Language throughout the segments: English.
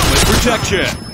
Helmet protection.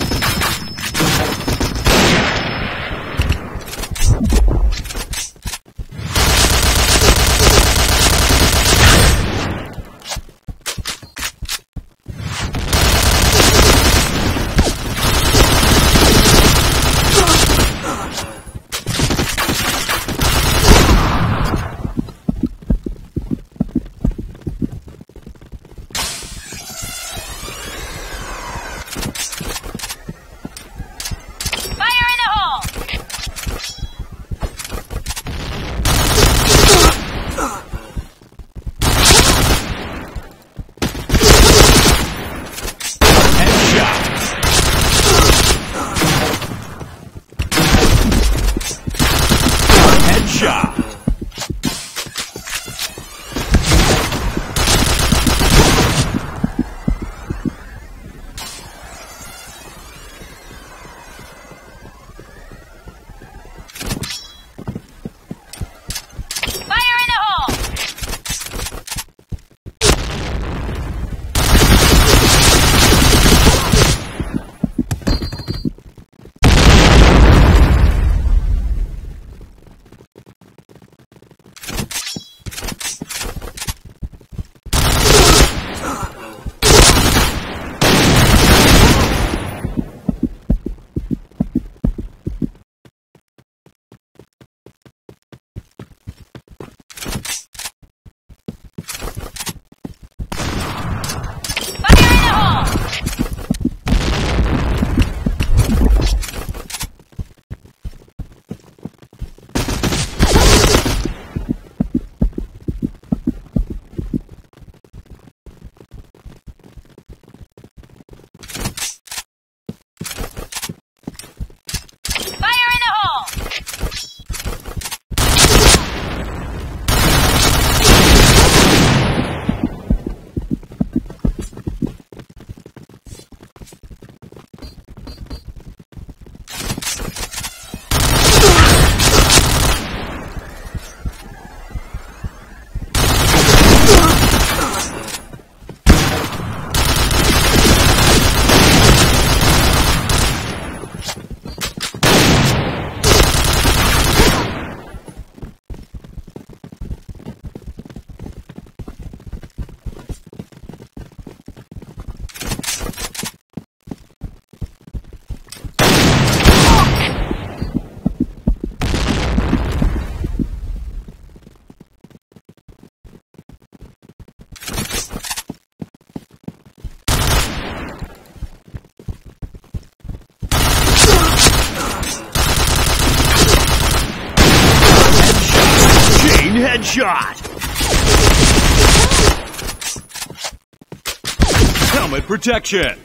Headshot. Helmet protection.